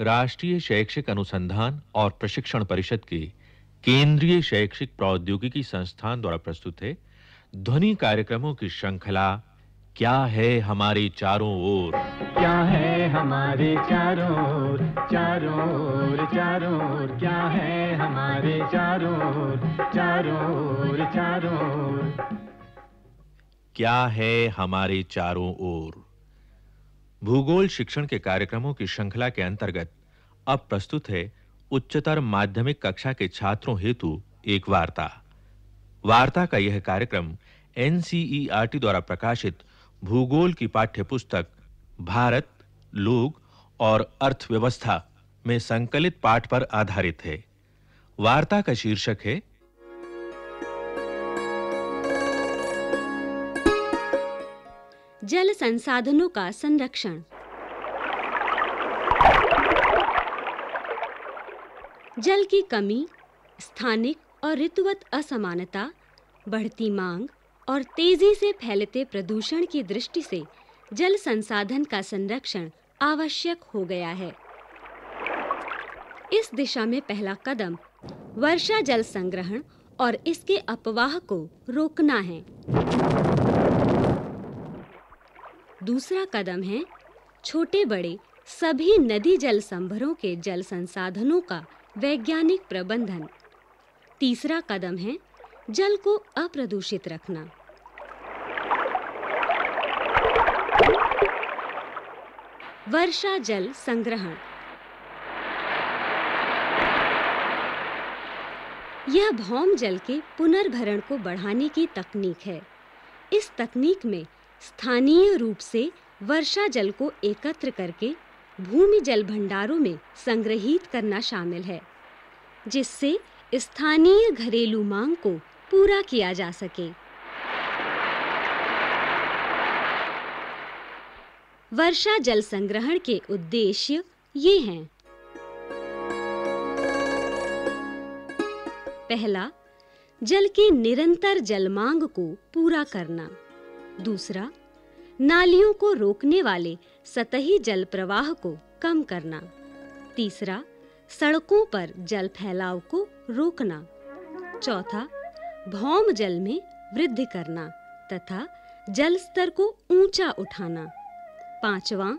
राष्ट्रीय शैक्षिक अनुसंधान और प्रशिक्षण परिषद के केंद्रीय शैक्षिक प्रौद्योगिकी संस्थान द्वारा प्रस्तुत है। ध्वनि कार्यक्रमों की श्रृंखला क्या है हमारे चारों ओर? क्या है हमारे चारों ओर? चारों ओर चारों ओर क्या है हमारे चारों ओर? चारों ओर चारों ओर। क्या है हमारे चारों ओर? भूगोल शिक्षण के कार्यक्रमों की श्रृंखला के अंतर्गत अब प्रस्तुत है उच्चतर माध्यमिक कक्षा के छात्रों हेतु एक वार्ता। वार्ता का यह कार्यक्रम एनसीईआरटी द्वारा प्रकाशित भूगोल की पाठ्यपुस्तक भारत, लोग और अर्थव्यवस्था में संकलित पाठ पर आधारित है। वार्ता का शीर्षक है जल संसाधनों का संरक्षण। जल की कमी, स्थानिक और ऋतुवत असमानता, बढ़ती मांग और तेज़ी से फैलते प्रदूषण की दृष्टि से जल संसाधन का संरक्षण आवश्यक हो गया है। इस दिशा में पहला कदम वर्षा जल संग्रहण और इसके अपवाह को रोकना है। दूसरा कदम है, छोटे बड़े सभी नदी जल संभरों के जल संसाधनों का वैज्ञानिक प्रबंधन। तीसरा कदम है, जल को अप्रदूषित रखना। वर्षा जल संग्रहण। यह भौम जल के पुनर्भरण को बढ़ाने की तकनीक है। इस तकनीक में स्थानीय रूप से वर्षा जल को एकत्र करके भूमि जल भंडारों में संग्रहित करना शामिल है, जिससे स्थानीय घरेलू मांग को पूरा किया जा सके। वर्षा जल संग्रहण के उद्देश्य ये हैं। पहला, जल की निरंतर जल मांग को पूरा करना। दूसरा, नालियों को रोकने वाले सतही जल प्रवाह को कम करना। तीसरा, सड़कों पर जल फैलाव को रोकना। चौथा, भौम जल में वृद्धि करना तथा जल स्तर को ऊँचा उठाना। पांचवा,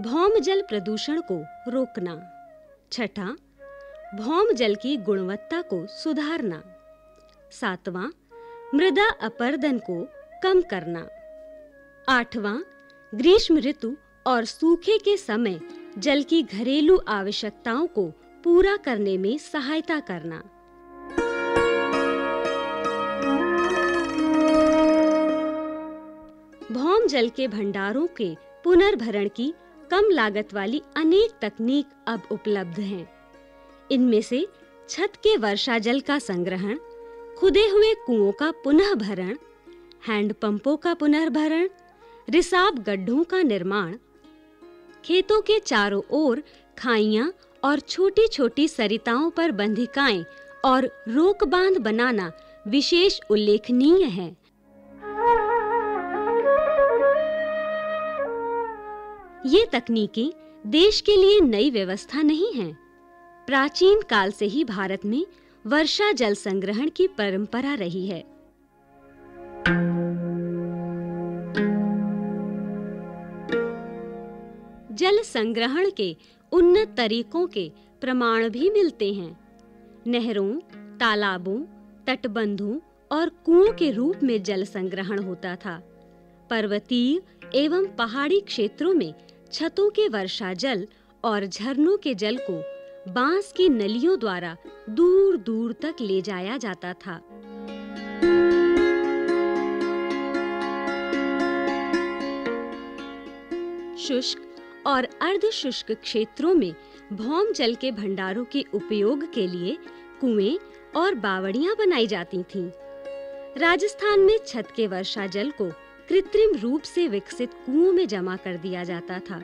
भौम जल प्रदूषण को रोकना। छठा, भौम जल की गुणवत्ता को सुधारना। सातवां, मृदा अपर्दन को कम करना। आठवां, ग्रीष्म ऋतु और सूखे के समय जल की घरेलू आवश्यकताओं को पूरा करने में सहायता करना। भौम जल के भंडारों के पुनर्भरण की कम लागत वाली अनेक तकनीक अब उपलब्ध हैं। इनमें से छत के वर्षा जल का संग्रहण, खुदे हुए कुओं का पुनः भरण हैंडपंपों का पुनर्भरण रिसाब गड्ढों का निर्माण, खेतों के चारों ओर खाइयाँ और छोटी-छोटी सरिताओं पर बंधिकाएँ और रोक बाँध बनाना विशेष उल्लेखनीय है। ये तकनीकें देश के लिए नई व्यवस्था नहीं है। प्राचीन काल से ही भारत में वर्षा जल संग्रहण की परंपरा रही है। जल संग्रहण के उन्नत तरीकों के प्रमाण भी मिलते हैं। नहरों, तालाबों, तटबंधों और कुओं के रूप में जल संग्रहण होता था। पर्वतीय एवं पहाड़ी क्षेत्रों में छतों के वर्षा जल और झरनों के जल को बाँस की नलियों द्वारा दूर-दूर तक ले जाया जाता था। शुष्क और अर्ध शुष्क क्षेत्रों में भौम जल के भंडारों के उपयोग के लिए कुएँ और बावड़ियाँ बनाई जाती थीं। राजस्थान में छत के वर्षा जल को कृत्रिम रूप से विकसित कुओं में जमा कर दिया जाता था।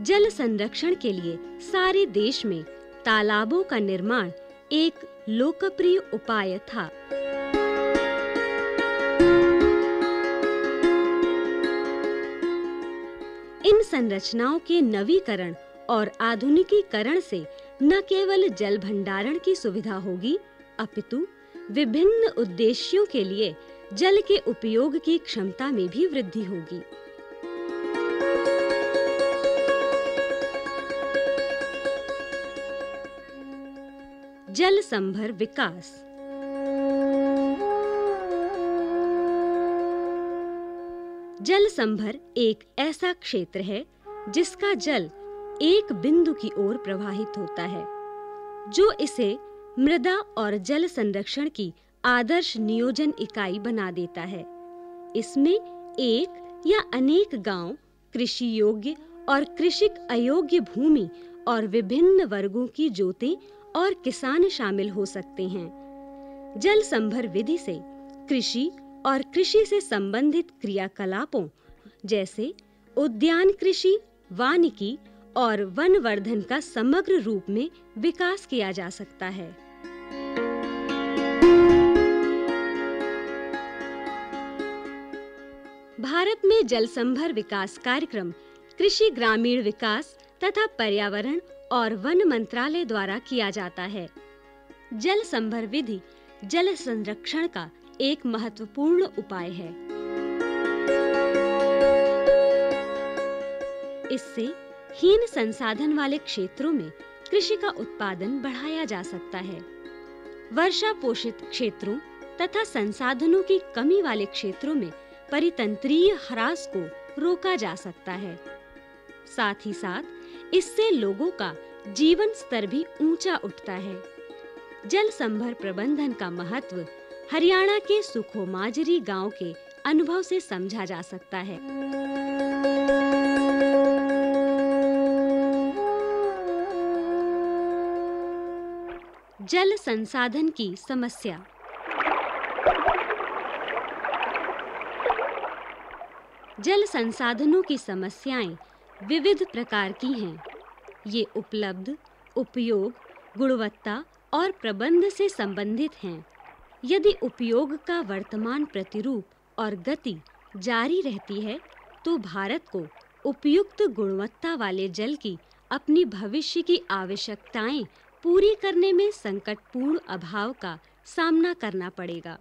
जल संरक्षण के लिए सारे देश में तालाबों का निर्माण एक लोकप्रिय उपाय था। संरचनाओं के नवीकरण और आधुनिकीकरण से न केवल जल भंडारण की सुविधा होगी, अपितु विभिन्न उद्देश्यों के लिए जल के उपयोग की क्षमता में भी वृद्धि होगी। जल संभर विकास जल संभर एक ऐसा क्षेत्र है जिसका जल एक बिंदु की ओर प्रवाहित होता है, जो इसे मृदा और जल संरक्षण की आदर्श नियोजन इकाई बना देता है। इसमें एक या अनेक गाँव, कृषि योग्य और कृषिक अयोग्य भूमि और विभिन्न वर्गों की जोतें और किसान शामिल हो सकते हैं। जल संभर विधि से कृषि और कृषि से संबंधित क्रियाकलापों, जैसे उद्यान कृषि, वानिकी और वनवर्धन का समग्र रूप में विकास किया जा सकता है। भारत में जल संभर विकास कार्यक्रम कृषि ग्रामीण विकास तथा पर्यावरण और वन मंत्रालय द्वारा किया जाता है। जल संभर विधि जल संरक्षण का एक महत्वपूर्ण उपाय है। इससे हीन संसाधन वाले क्षेत्रों में कृषि का उत्पादन बढ़ाया जा सकता है। वर्षा पोषित क्षेत्रों तथा संसाधनों की कमी वाले क्षेत्रों में परितंत्रीय ह्रास को रोका जा सकता है। साथ ही साथ, इससे लोगों का जीवन स्तर भी ऊँचा उठता है। जल संभर प्रबंधन का महत्व हरियाणा के सुखोमाजरी गाँव के अनुभव से समझा जा सकता है। जल संसाधन की समस्या। जल संसाधनों की समस्याएँ विविध प्रकार की हैं। ये उपलब्ध, उपयोग, गुणवत्ता और प्रबंध से संबंधित हैं। यदि उपयोग का वर्तमान प्रतिरूप और गति जारी रहती है तो भारत को उपयुक्त गुणवत्ता वाले जल की अपनी भविष्य की आवश्यकताएँ पूरी करने में संकटपूर्ण अभाव का सामना करना पड़ेगा।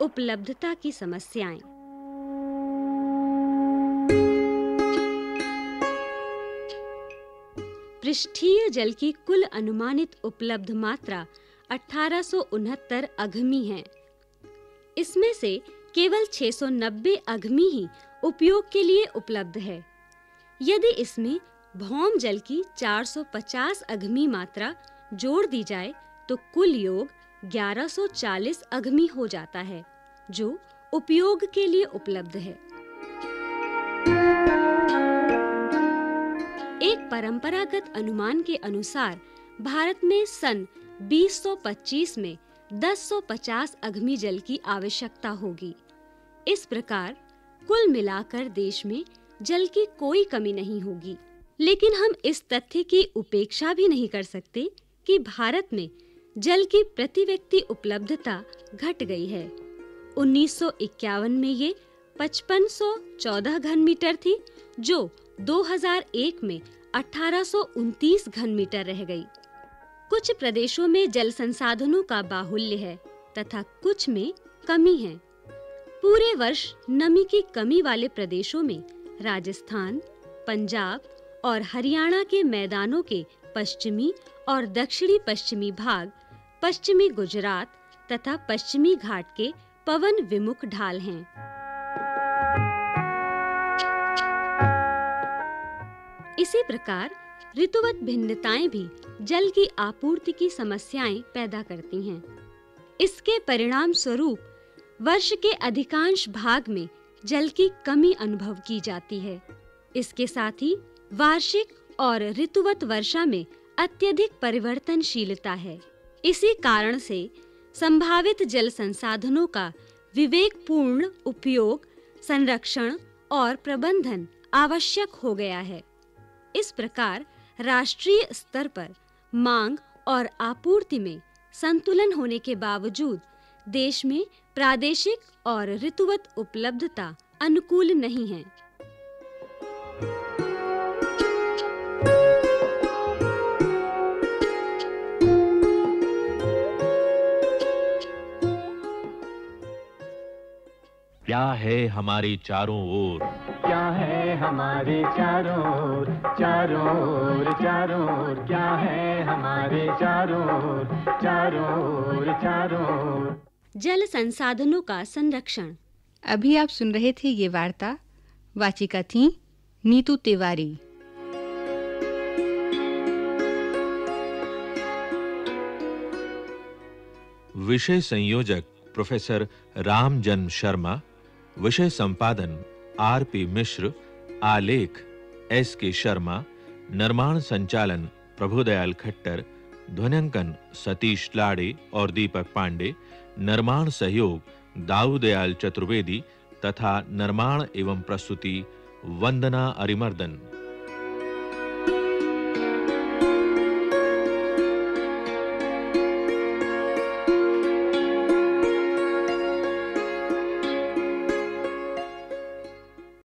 उपलब्धता की समस्याएँ। पृष्ठीय जल की कुल अनुमानित उपलब्ध मात्रा अठारह अघमी है। इसमें से केवल 690 अघमी ही उपयोग के लिए उपलब्ध है। यदि इसमें भौम जल की 450 अघमी मात्रा जोड़ दी जाए तो कुल योग 1140 अघमी हो जाता है, जो उपयोग के लिए उपलब्ध है। एक परंपरागत अनुमान के अनुसार, भारत में सन 2025 में 1050 अघमी जल की आवश्यकता होगी। इस प्रकार, कुल मिलाकर देश में जल की कोई कमी नहीं होगी। लेकिन हम इस तथ्य की उपेक्षा भी नहीं कर सकते कि भारत में जल की प्रति व्यक्ति उपलब्धता घट गई है। 1951 में ये 5514 घन मीटर थी, जो 2001 में 1829 घन मीटर रह गई। कुछ प्रदेशों में जल संसाधनों का बाहुल्य है तथा कुछ में कमी है। पूरे वर्ष नमी की कमी वाले प्रदेशों में राजस्थान, पंजाब और हरियाणा के मैदानों के पश्चिमी और दक्षिणी पश्चिमी भाग, पश्चिमी गुजरात तथा पश्चिमी घाट के पवन विमुख ढाल हैं। इसी प्रकार ऋतुवत भिन्नताएँ भी जल की आपूर्ति की समस्याएँ पैदा करती हैं। इसके परिणाम स्वरूप वर्ष के अधिकांश भाग में जल की कमी अनुभव की जाती है। इसके साथ ही वार्षिक और ऋतुवत वर्षा में अत्यधिक परिवर्तनशीलता है। इसी कारण से संभावित जल संसाधनों का विवेकपूर्ण उपयोग, संरक्षण और प्रबंधन आवश्यक हो गया है। इस प्रकार राष्ट्रीय स्तर पर मांग और आपूर्ति में संतुलन होने के बावजूद देश में प्रादेशिक और ऋतुवत उपलब्धता अनुकूल नहीं हैं। क्या है हमारे चारों ओर? क्या है हमारे चारों ओर? चारों ओर चारों ओर। क्या है हमारे चारों ओर? चारों ओर चारों ओर। जल संसाधनों का संरक्षण। अभी आप सुन रहे थे ये वार्ता। वाचिका थी नीतू तिवारी। विषय संयोजक प्रोफेसर रामजन्म शर्मा विषय संपादन, आर पी मिश्र, आलेख, एस के शर्मा, निर्माण संचालन, प्रभुदयाल खट्टर, ध्वनिंकन, सतीश लाड़े और दीपक पांडे, निर्माण सहयोग, दाऊदयाल चतुर्वेदी तथा निर्माण एवं प्रस्तुति, वंदना अरिमर्दन।